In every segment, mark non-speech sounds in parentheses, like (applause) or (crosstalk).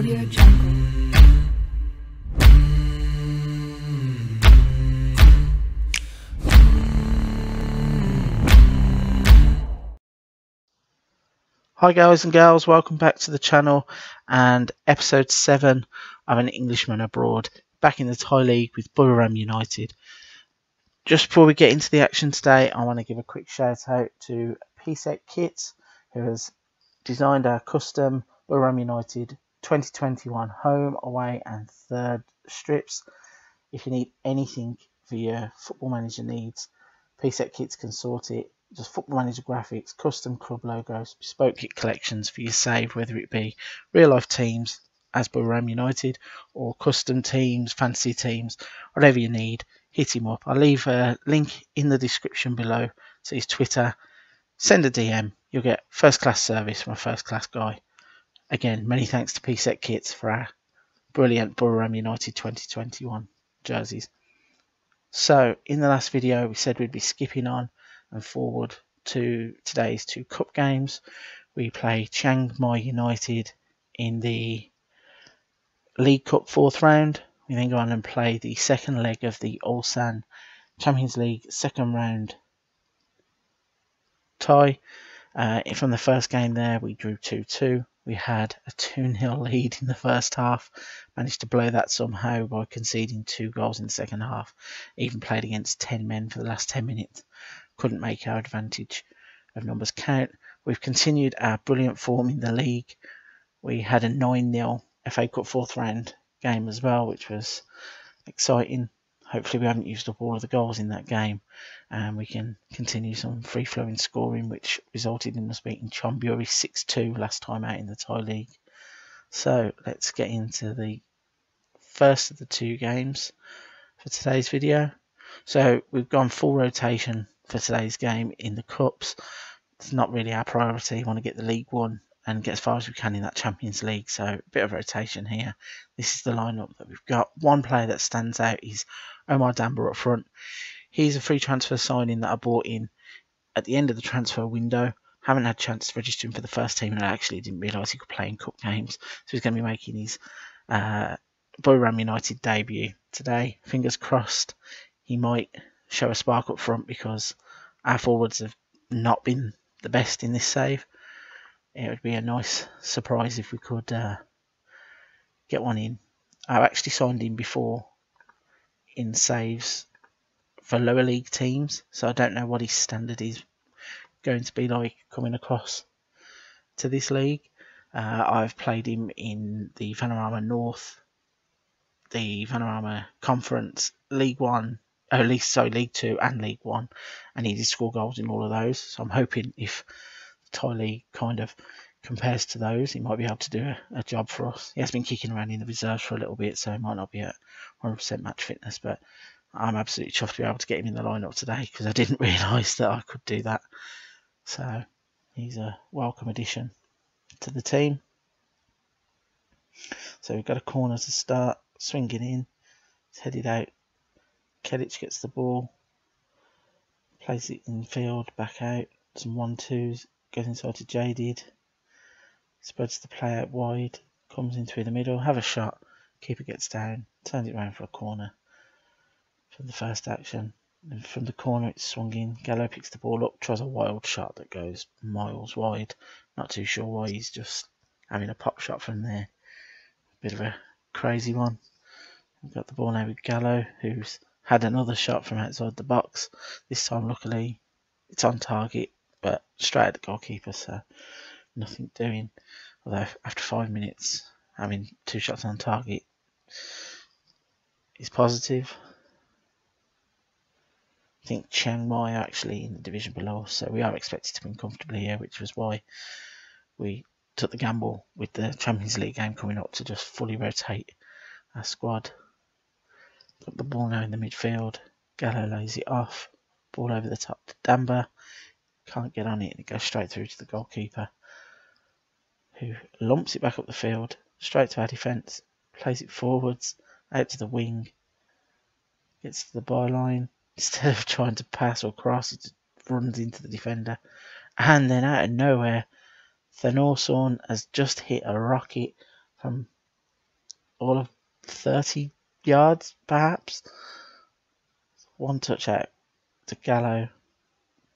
Audio Jungle. Hi guys and girls, welcome back to the channel and episode 7 of An Englishman Abroad, back in the Thai League with Buriram United. Just before we get into the action today, I want to give a quick shout out to Pisek Kits, who has designed our custom Buriram United 2021 home, away and third strips. If you need anything for your football manager needs, Pisek Kits can sort it just football manager graphics, custom club logos, bespoke kit collections for your save, whether it be real life teams as Buriram United or custom teams, fantasy teams, whatever you need, hit him up. I'll leave a link in the description below to his Twitter. Send a DM, you'll get first class service from a first class guy. Again, many thanks to Pisek Kits for our brilliant Buriram United 2021 jerseys. So, in the last video, we said we'd be skipping on and forward to today's two cup games. We play Chiang Mai United in the League Cup fourth round. We then go on and play the second leg of the Ulsan Champions League second round tie. Uh, from the first game there, we drew 2 2. We had a 2 0 lead in the first half, managed to blow that somehow by conceding two goals in the second half. Even played against 10 men for the last 10 minutes couldn't make our advantage of numbers count. We've continued our brilliant form in the league. We had a 9 0 FA Cup fourth round game as well, which was exciting. Hopefully, we haven't used up all of the goals in that game and we can continue some free flowing scoring, which resulted in us beating Chonburi 6 2 last time out in the Thai League. So, let's get into the first of the two games for today's video. So, we've gone full rotation for today's game in the cups. It's not really our priority. We want to get the League One and get as far as we can in that Champions League. So a bit of rotation here. This is the lineup that we've got. One player that stands out is Omar Damba up front. He's a free transfer signing that I bought in at the end of the transfer window. Haven't had a chance to register him for the first team, and I actually didn't realise he could play in cup games. So he's going to be making his uh, Buriram United debut today. Fingers crossed, he might show a spark up front because our forwards have not been the best in this save. It would be a nice surprise if we could uh, get one in. I've actually signed him before in saves for lower league teams, so I don't know what his standard is going to be like coming across to this league. Uh, I've played him in the Vanarama North, the Vanarama Conference, League One, at least so League Two and League One, and he did score goals in all of those. So I'm hoping if the League kind of compares to those, he might be able to do a, a, job for us. He has been kicking around in the reserves for a little bit, so he might not be at 100% match fitness, but I'm absolutely chuffed to be able to get him in the lineup today because I didn't (laughs) realise that I could do that. So he's a welcome addition to the team. So we've got a corner to start, swinging in, it's headed out Kedic gets the ball, plays it in field, back out, some one twos, goes inside to Jaded, spreads the play out wide, comes in through the middle, have a shot, keeper gets down, turns it around for a corner for the first action. And from the corner it's swung in, Gallo picks the ball up, tries a wild shot that goes miles wide. Not too sure why he's just having a pop shot from there. Bit of a crazy one. We've got the ball now with Gallo, who's had another shot from outside the box. This time, luckily, it's on target, but straight at the goalkeeper, so nothing doing. Although after five minutes, having two shots on target is positive. I think Chiang Mai are actually in the division below us, so we are expected to win comfortably here, which was why we took the gamble with the Champions League game coming up to just fully rotate our squad. Got the ball now in the midfield. Gallo lays it off. Ball over the top to Damba. Can't get on it and it goes straight through to the goalkeeper. Who lumps it back up the field. Straight to our defence. Plays it forwards. Out to the wing. Gets to the byline. (laughs) Instead of trying to pass or cross, it runs into the defender. And then out of nowhere, Thenorson has just hit a rocket from all of 30 yards, perhaps. One touch out to Gallo,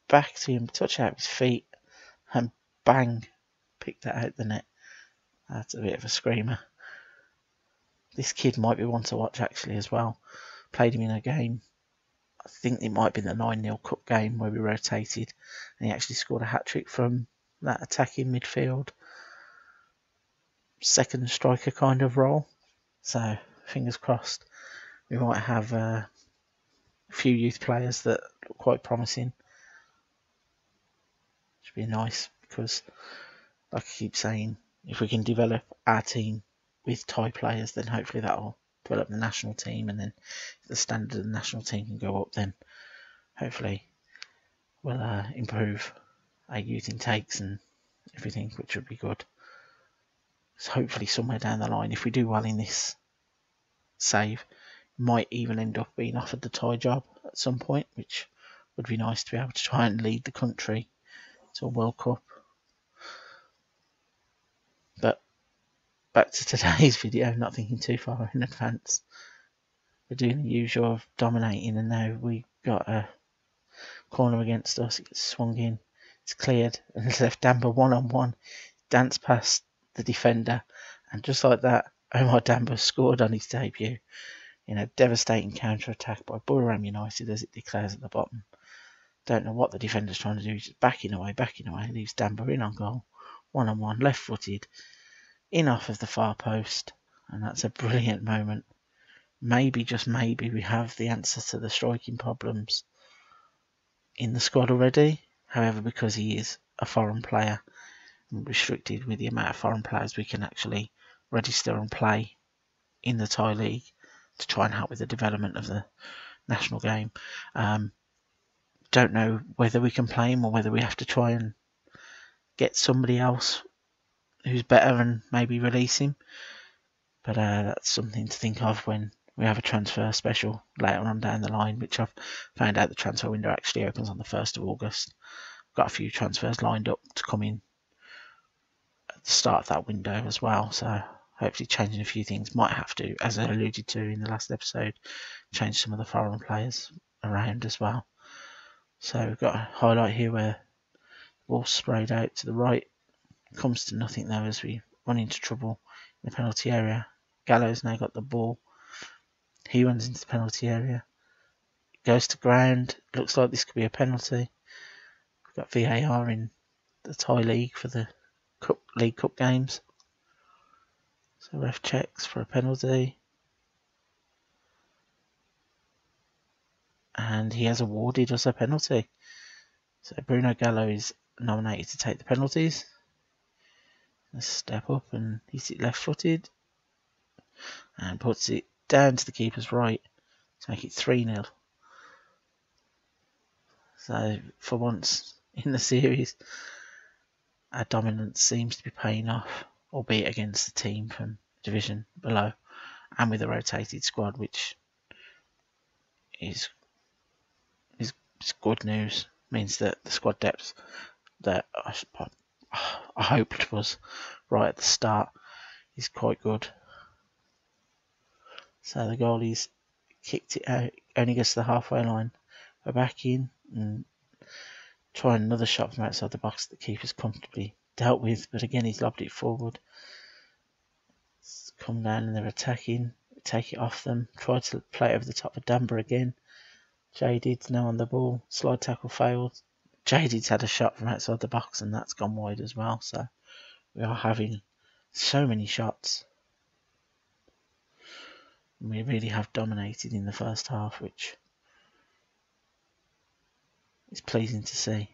back to him, touch out his feet, and bang, picked that out the net. That's a bit of a screamer. This kid might be one to watch actually as well. Played him in a game. I think it might be the 9 0 Cup game where we rotated and he actually scored a hat trick from that attacking midfield second striker kind of role. So fingers crossed we might have uh, a few youth players that look quite promising. Should be nice because, like I keep saying, if we can develop our team with Thai players, then hopefully that'll develop the national team, and then the standard of the national team can go up, then hopefully we'll uh, improve our youth intakes and everything, which would be good. So hopefully somewhere down the line, if we do well in this save, might even end up being offered the Thai job at some point, which would be nice to be able to try and lead the country to a World Cup. Back to (laughs) today's video, not thinking too far in advance. We're doing the usual of dominating, and now we got a corner against us. It gets swung in, it's cleared, (laughs) and it's left Damba one on one. Dance past the defender, and just like that, (laughs) Omar Damba scored on his debut in a devastating counter attack by Buriram United as it declares at the bottom. Don't know what the defender's trying to do, he's just backing away, backing away, leaves Damba in on goal, one on one, left footed, in off of the far post, and that's a brilliant moment. Maybe, just maybe, we have the answer to the striking problems in the squad already. However, because he is a foreign player, and restricted with the amount of foreign players we can actually register and play in the Thai league to try and help with the development of the national game. Um, don't know whether we can play him or whether we have to try and get somebody else who's better and maybe release him. But uh, that's something to think of when we have a transfer special later on down the line, which I've found out the transfer window actually opens on the 1st of August. I've Got a few transfers lined up to come in at the start of that window as well, so hopefully changing a few things. Might have to, as I alluded to in the last episode, change some of the foreign players around as well. So we've got a highlight here where the ball sprayed out to the right. Comes to nothing though as we run into trouble in the penalty area. Gallo's now got the ball. He runs into the penalty area. Goes to ground. Looks like this could be a penalty. We've got VAR in the Thai League for the Cup, League Cup games. So ref checks for a penalty. And he has awarded us a penalty. So Bruno Gallo is nominated to take the penalties. Let's step up and hits it left footed. And puts it down to the keeper's right to make it 3 0. So for once (laughs) in the series, our dominance seems to be paying off albeit against the team from division below, and with a rotated squad, which is is, is good news. Means that the squad depth that I, (sighs) I hoped it was right at the start He's quite good. So the goalie's kicked it out, only gets to the halfway line. We're back in and try another shot from outside the box that the keeper's comfortably dealt with, but again he's lobbed it forward. It's come down and they're attacking, take it off them, try to play over the top of Damba again. Jaded's now on the ball, slide tackle failed. Jaded's had a shot from outside the box and that's gone wide as well, so we are having so many shots. We really have dominated in the first half, which is pleasing to see.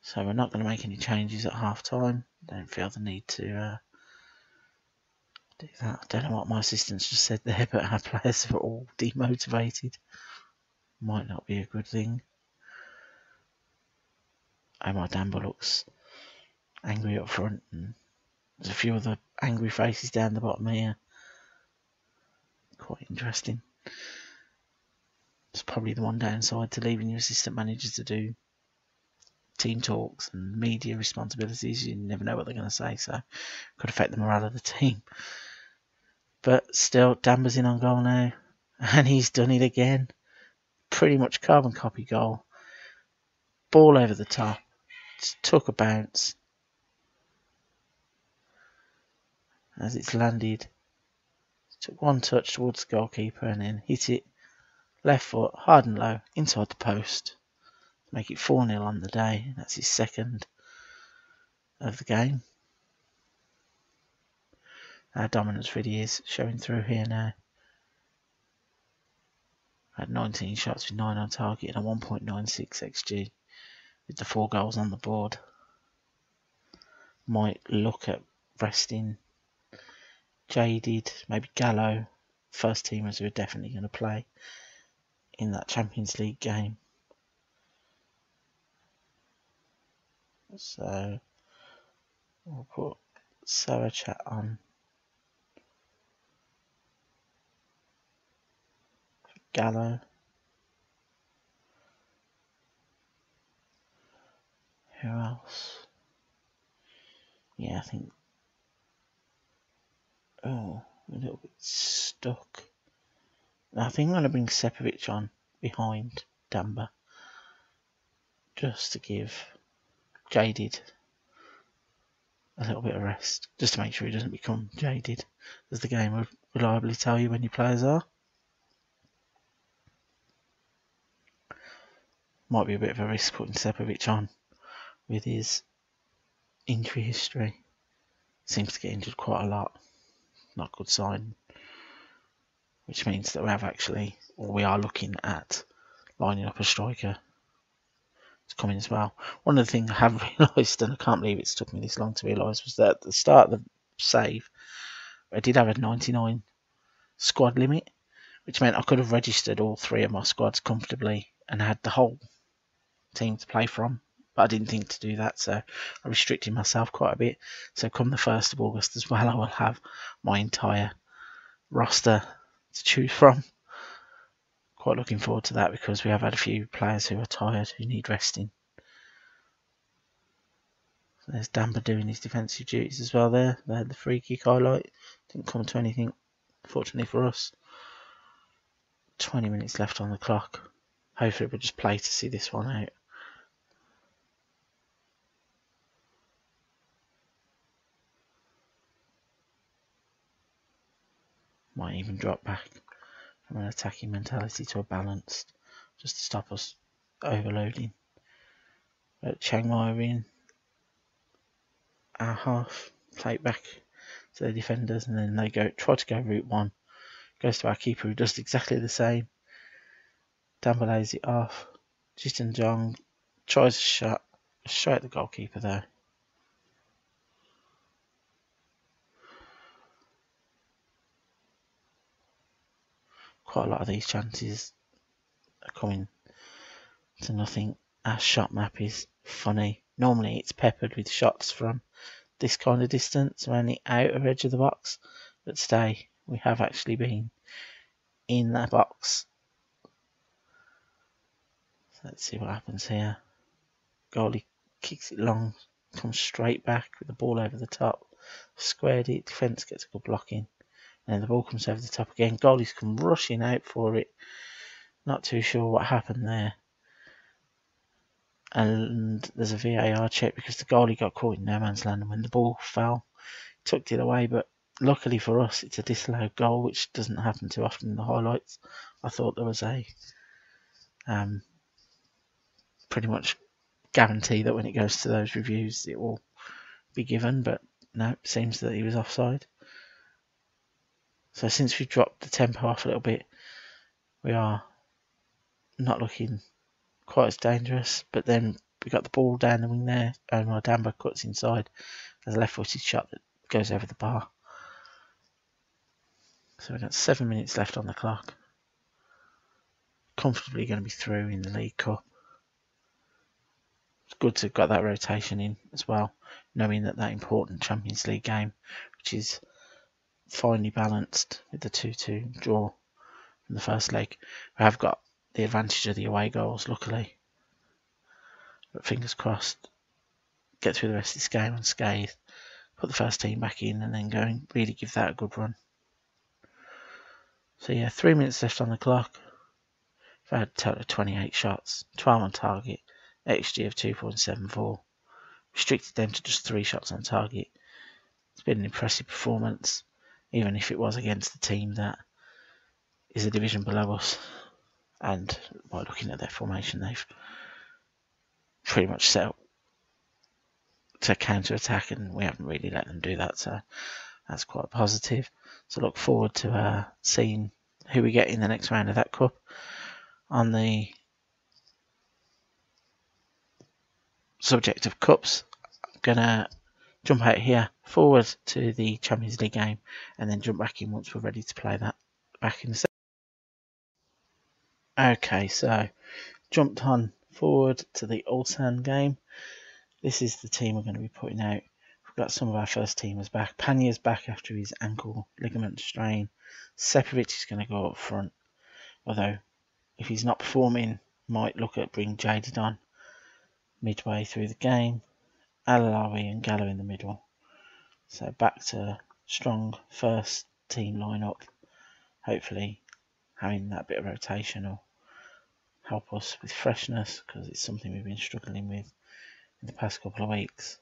So we're not going to make any changes at half time. Don't feel the need to uh, do that. I don't know what my assistants just said there, but our (laughs) players are all demotivated. Might not be a good thing. Oh, Omar Damba looks angry up front, and there's a few other angry faces down the bottom here. Quite interesting. It's probably the one downside to leaving your assistant manager to do team talks and media responsibilities. You never know what they're going to say, so could affect the morale of the team. But still, Damba's in on goal now, (laughs) and he's done it again. Pretty much carbon copy goal. Ball over the top. Took a bounce. As it's landed, took one touch towards the goalkeeper and then hit it left foot hard and low inside the post make it 4 0 on the day. That's his second of the game. Our dominance really is showing through here now. Had 19 shots with 9 on target and a 1.96 xG with the 4 goals on the board. Might look at resting Jaded, maybe Gallo, first teamers who are definitely going to play in that Champions League game. So we'll put Sarachat on. Gallo. Who else? Yeah, I think. Oh, a little bit stuck. I think I'm going to bring Sepovic on behind Damba just to give jaded a little bit of rest, just to make sure he doesn't become jaded, as the game will reliably tell you when your players are. Might be a bit of a risk putting Sepovic on with his injury history. Seems to get injured quite a lot. Not a good sign. Which means that we have actually, or we are looking at lining up a striker coming as well. One of the things I have (laughs) realised, and I can't believe it's took me this long to realise, was that at the start of the save, I did have a 99 squad limit, which meant I could have registered all three of my squads comfortably and had the whole team to play from. But I didn't think to do that, so I restricted myself quite a bit. So come the 1st of August as well, I will have my entire roster to choose from quite looking forward to that because we have had a few players who are tired who need resting. There's Damba doing his defensive duties as well there. They had the free kick highlight. Didn't come to anything, fortunately for us. 20 minutes left on the clock. Hopefully we'll just play to see this one out. Might even drop back from an attacking mentality to a balanced, just to stop us overloading. But Chiang Mai in our half, play it back to the defenders, and then they go try to go route one. Goes to our keeper who does exactly the same. Damba lays it off. Jistin Jong tries a shot straight at the goalkeeper though. Quite a lot of these chances are coming to nothing. Our shot map is funny. Normally it's peppered with shots from this kind of distance around the outer edge of the box, but today we have actually been in that box. So let's see what happens here. Goalie kicks it long, comes straight back with the ball over the top, squared it, defence gets a good blocking. And the ball comes over the top again. Goalies come rushing out for it. Not too sure what happened there. And there's a VAR check because the goalie got caught in no man's land. And when the ball fell, tucked it away. But luckily for us, it's a disallowed goal, which doesn't happen too often in the highlights. I thought there was a um, pretty much guarantee that when it goes to those reviews, it will be given. But no, it seems that he was offside. So since we've dropped the tempo off a little bit, we are not looking quite as dangerous. But then we got the ball down the wing there, and my Damba cuts inside. There's a left-footed shot that goes over the bar. So we've got seven minutes left on the clock. Comfortably going to be through in the League Cup. It's good to have got that rotation in as well, knowing that that important Champions League game, which is finely balanced with the 2-2 draw in the first leg. We have got the advantage of the away goals, luckily. But fingers crossed, get through the rest of this game unscathed, put the first team back in, and then go and really give that a good run. So yeah, three minutes left on the clock. We've had a total of 28 shots, 12 on target, XG of 2.74. Restricted them to just three shots on target. It's been an impressive performance, even if it was against the team that is a division below us. And by looking at their formation, they've pretty much set up to counter attack, and we haven't really let them do that. So that's quite positive. So look forward to uh, seeing who we get in the next round of that cup. On the subject of cups, I'm gonna jump out here forward to the Champions League game, and then jump back in once we're ready to play that back in the. second. Okay, so jumped on forward to the Ulsan game. This is the team we're going to be putting out. We've got some of our first teamers back. Panya's back after his ankle ligament strain. Sepovic is going to go up front, although if he's not performing, might look at bring Jaded on midway through the game. Alalawi and Gallo in the middle. So back to strong first team lineup. Hopefully having that bit of rotation will help us with freshness because it's something we've been struggling with in the past couple of weeks.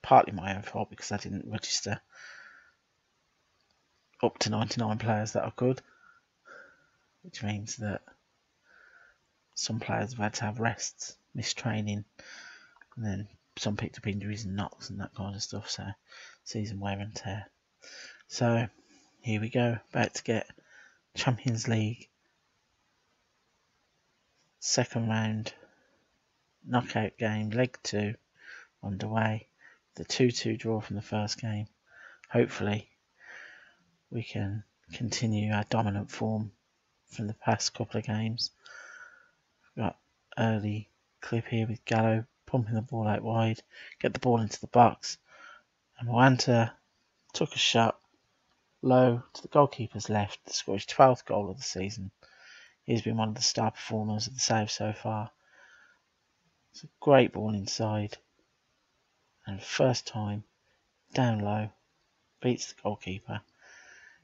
Partly my own fault because I didn't register up to 99 players that are good, which means that some players have had to have rests, missed training, and then some picked up injuries and knocks and that kind of stuff. So, season wear and tear. So, here we go, about to get Champions League second round knockout game, leg two, underway. The 2 2 draw from the first game. Hopefully, we can continue our dominant form from the past couple of games. We've got early clip here with Gallo pumping the ball out wide, get the ball into the box, and Mueanta took a shot low to the goalkeeper's left to score his 12th goal of the season. He's been one of the star performers of the save so far. It's a great ball inside. And first time, down low, beats the goalkeeper.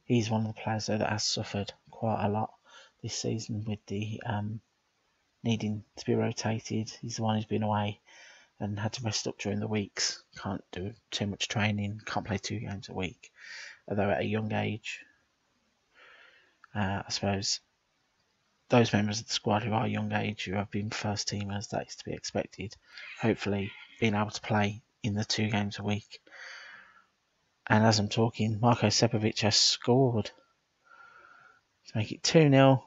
He's one of the players though that has suffered quite a lot this season with the um, needing to be rotated. He's the one who's been away and had to rest up during the weeks. Can't do too much training. Can't play two games a week. Although at a young age, uh, I suppose those members of the squad who are young age, who have been first teamers, that is to be expected. Hopefully, being able to play in the two games a week. And as I'm talking, Marko Sepovic has scored to make it 2 0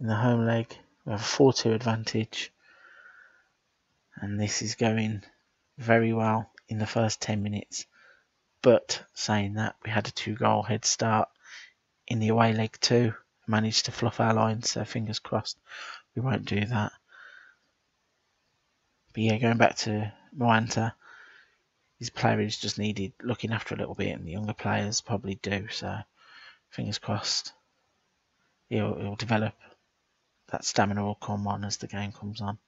in the home leg. We have a 4 2 advantage. And this is going very well in the first 10 minutes. But saying that, we had a two goal head start in the away leg too managed to fluff our lines, so fingers crossed we won't do that. But yeah, going back to Mueanta, his player is just needed looking after a little bit, and the younger players probably do. So fingers crossed, he'll, he'll develop. That stamina will come on as the game comes on.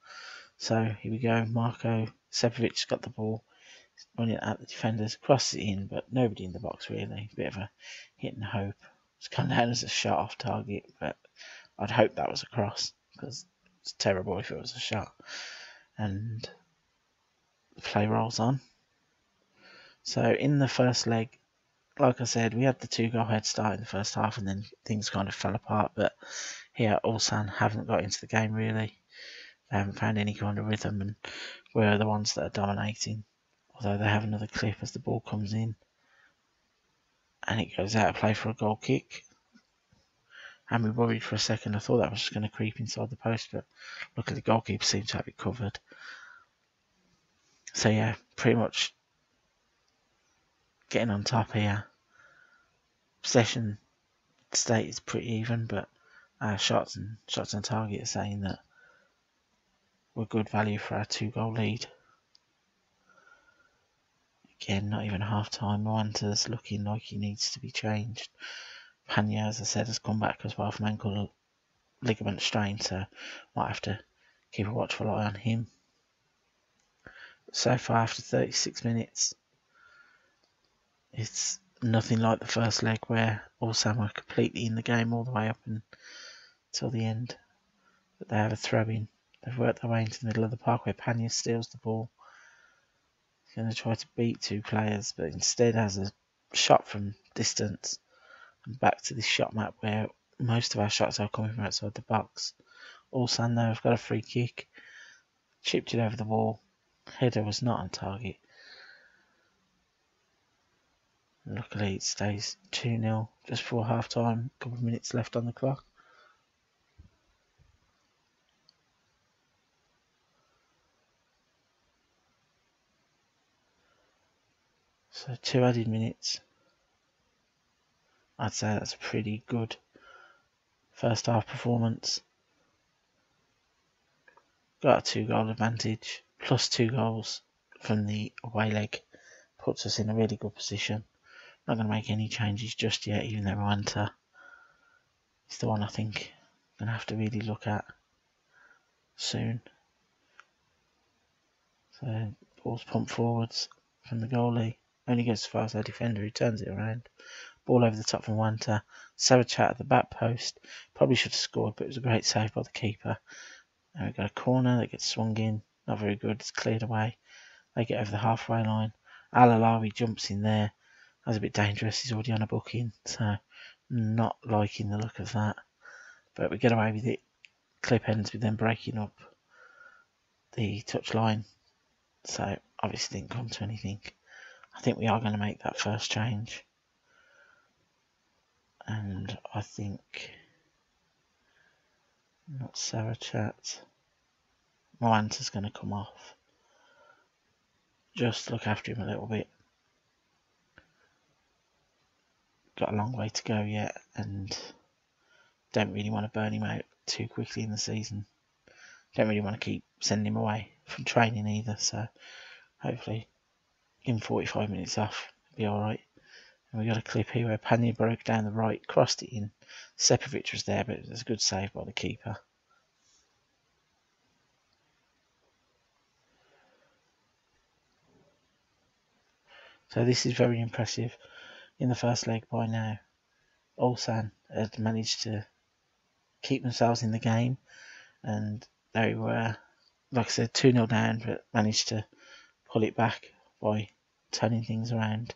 So here we go. Marko Sepovic got the ball, running at the defenders, crosses it in, but nobody in the box really. Bit of a hit and hope. It's come down as a shot off target, but I'd hope that was a cross because it's terrible if it was a shot. And the play rolls on. So in the first leg, like I said, we had the two goal head start in the first half and then things kind of fell apart. But here, Ulsan haven't got into the game really. They haven't found any kind of rhythm and we're the ones that are dominating. Although they have another clip as the ball comes in and it goes out of play for a goal kick. And we worried for a second. I thought that was just going to creep inside the post, but luckily the goalkeeper seemed to have it covered. So yeah, pretty much getting on top here. Possession state is pretty even, but our shots and shots on target are saying that we're good value for our two goal lead. Again, not even half time. Mueanta's looking like he needs to be changed. Panya, as I said, has come back as well from ankle ligament strain, so might have to keep a watchful eye on him. So far, after 36 minutes, it's nothing like the first leg where Ulsan were completely in the game all the way up until the end. But they have a throw in. They've worked their way into the middle of the park where Panya steals the ball. He's going to try to beat two players, but instead has a shot from distance. And back to this shot map where most of our shots are coming from outside the box. Ulsan, though, have got a free kick. Chipped it over the wall. Header was not on target. Luckily, it stays 2 0 just before half time. A couple of minutes left on the clock. So, two added minutes. I'd say that's a pretty good first half performance. Got a two goal advantage, plus two goals from the away leg. Puts us in a really good position. Not going to make any changes just yet, even though Mueanta is the one I think I'm going to have to really look at soon. So, ball's pumped forwards from the goalie. Only goes as far as our defender who turns it around. Ball over the top from Wanta. Sarachat at the back post. Probably should have scored, but it was a great save by the keeper. And we've got a corner that gets swung in. Not very good. It's cleared away. They get over the halfway line. Alalawi jumps in there. That's a bit dangerous. He's already on a booking, so not liking the look of that. But we get away with it. Clip ends with them breaking up the touchline. So obviously didn't come to anything. I think we are going to make that first change. And I think not Sarah Chat. Mueanta's going to come off. Just look after him a little bit. Got a long way to go yet and don't really want to burn him out too quickly in the season. Don't really want to keep sending him away from training either, so hopefully in 45 minutes off, be alright. And we got a clip here where Panya broke down the right, crossed it in. Sepovic was there, but it was a good save by the keeper. So this is very impressive in the first leg by now. Ulsan had managed to keep themselves in the game and they were, like I said, 2 0 down, but managed to pull it back by turning things around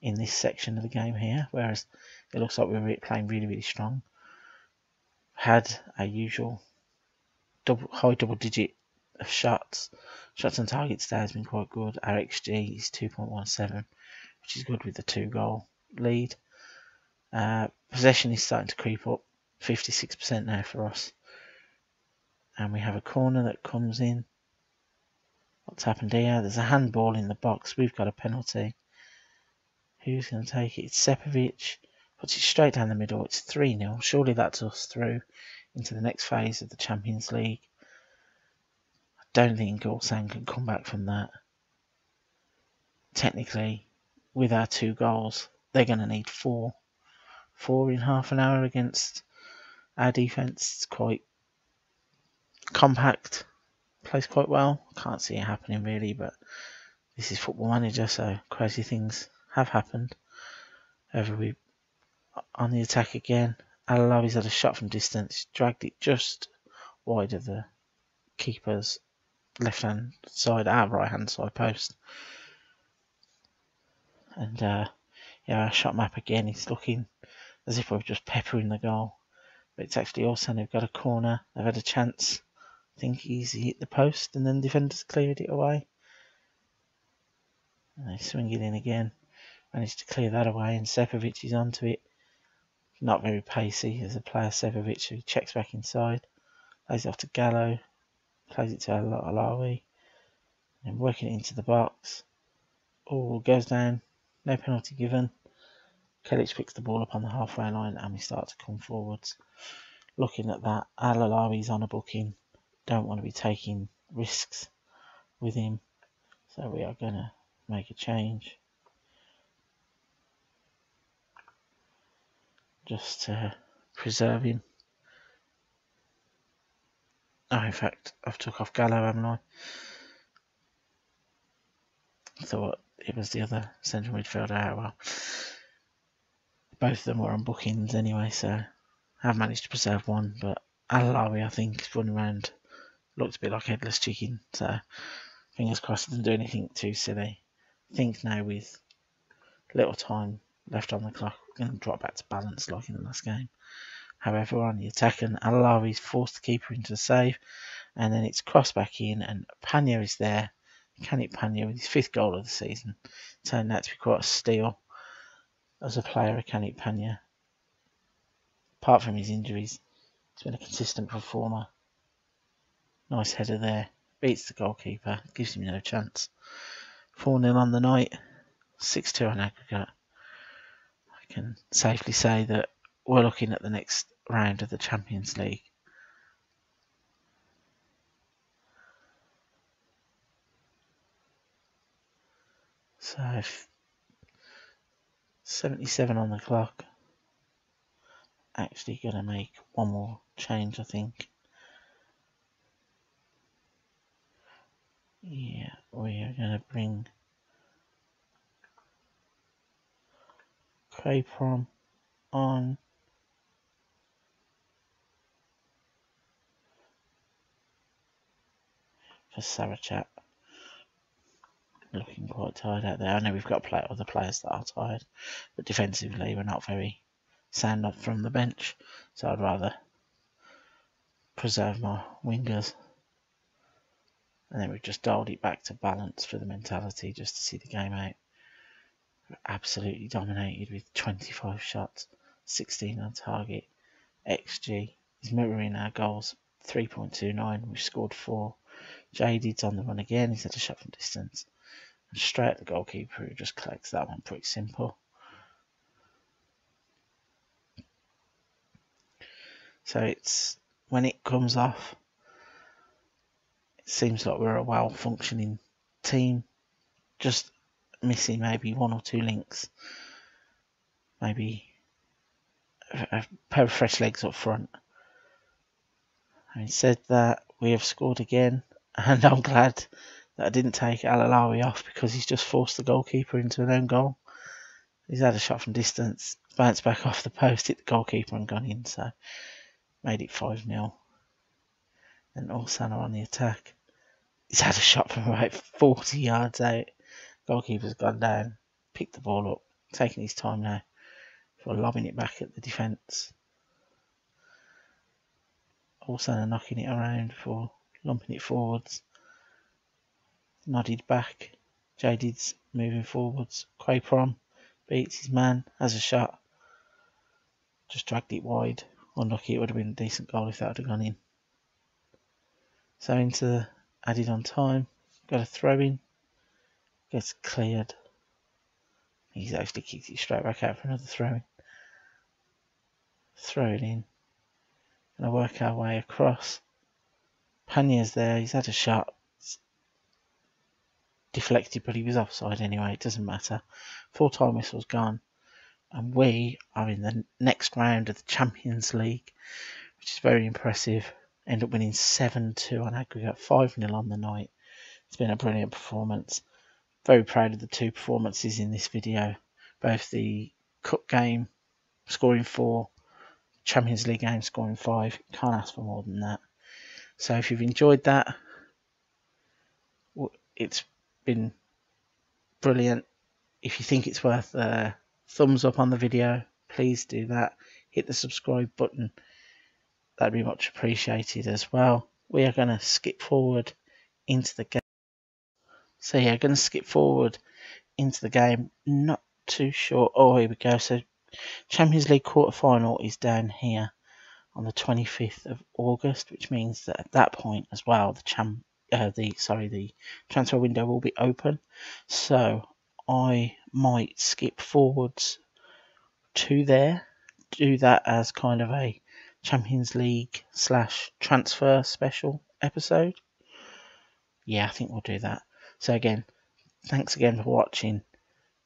in this section of the game here. Whereas it looks like we were playing really, really strong. Had a usual double, high double digit of shots. Shots on target today has been quite good. Our XG is 2.17, which is good with the two goal lead. Uh, possession is starting to creep up, 56% now for us. And we have a corner that comes in. What's happened here? There's a handball in the box. We've got a penalty. Who's going to take it? It's Sepovic. Puts it straight down the middle. It's 3 0. Surely that's us through into the next phase of the Champions League. I don't think Ulsan can come back from that. Technically, with our two goals, they're going to need four. Four in half an hour against our defence. It's quite compact, plays quite well. Can't see it happening really, but this is Football Manager, so crazy things have happened. Over we on the attack again. Alalawi's had a shot from distance, dragged it just wide of the keeper's left hand side, our right hand side post. And uh, yeah, our shot map again is looking as if we're just peppering the goal. But it's actually also they've got a corner, they've had a chance. I think he's hit the post and then defenders cleared it away. And they swing it in again. Managed to clear that away and Sepovic is onto it. Not very pacey as a player Sepovic who checks back inside. Plays it off to Gallo. Plays it to Alawi. And working it into the box. All goes down no penalty given. Kelic picks the ball up on the halfway line and we start to come forwards. Looking at that, Alalawi's on a booking. Don't want to be taking risks with him. So we are going to make a change. Just to preserve him. Oh, in fact, I've took off Gallo, haven't I? It was the other central midfielder. Oh, well, both of them were on bookings anyway, so I've managed to preserve one. But Alalawi, I think, is running around, looked a bit like headless chicken. So fingers crossed, doesn't do anything too silly. I think now with little time left on the clock, we're going to drop back to balance like in the last game. However, on the attack, and Alalawi is forced the keeper into the save, and then it's crossed back in, and Panya is there. Canit Panya with his fifth goal of the season turned out to be quite a steal as a player of Canit Panya. Apart from his injuries, he's been a consistent performer. Nice header there. Beats the goalkeeper. Gives him no chance. 4 0 on the night. 6 2 on aggregate. I can safely say that we're looking at the next round of the Champions League. So 77 on the clock. Actually going to make one more change, I think. Yeah, we are going to bring Crayprom on. For Sarachat looking quite tired out there. I know we've got play, other players that are tired, but defensively we're not very sound up from the bench, so I'd rather preserve my wingers. And then we've just dialed it back to balance for the mentality just to see the game out. We're absolutely dominated with 25 shots, 16 on target. XG is mirroring our goals 3.29. We've scored four. Jaded's on the run again. He's had a shot from distance straight at the goalkeeper who just collects that one pretty simple. So it's when it comes off, it seems like we're a well functioning team, just missing maybe one or two links, maybe a pair of fresh legs up front. Having said that, we have scored again, (laughs) and I'm glad that I didn't take Alalawi off because he's just forced the goalkeeper into an own goal. He's had a shot from distance, bounced back off the post, hit the goalkeeper and gone in, so made it 5 0. Then Ulsanna on the attack. He's had a shot from about 40 yards out. Goalkeeper's gone down, picked the ball up, taking his time now for lobbing it back at the defence. Ulsanna knocking it around for lumping it forwards nodded back. Jaded's moving forwards. Quayprom beats his man, has a shot. Just dragged it wide. Unlucky, it would have been a decent goal if that would have gone in. So into added on time. Got a throw in. Gets cleared. He's actually kicked it straight back out for another throw in. Throw it in. Gonna work our way across. Panya's there. He's had a shot deflected, but he was offside anyway. It doesn't matter. Full time whistle's gone. And we are in the next round of the Champions League, which is very impressive. End up winning 7 2 on aggregate, 5 0 on the night. It's been a brilliant performance. Very proud of the two performances in this video. Both the Cup game, scoring 4, Champions League game, scoring 5. Can't ask for more than that. So if you've enjoyed that, it's been brilliant. If you think it's worth a thumbs up on the video, please do that. Hit the subscribe button. That'd be much appreciated as well. We are going to skip forward into the game. So yeah, going to skip forward into the game. Not too sure. Oh, here we go. So Champions League quarter final is down here on the 25th of August, which means that at that point as well, the champ uh, the sorry the transfer window will be open. So I might skip forwards to there, do that as kind of a Champions League slash transfer special episode. Yeah, I think we'll do that. So again, thanks again for watching.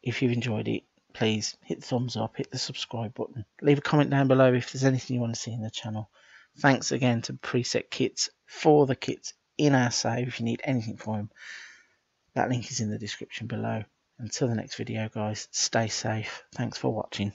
If you've enjoyed it, please hit the thumbs up, hit the subscribe button, leave a comment down below if there's anything you want to see in the channel. Thanks again to Preset Kits for the kits in our save. If you need anything for them, that link is in the description below. Until the next video, guys, stay safe. Thanks for watching.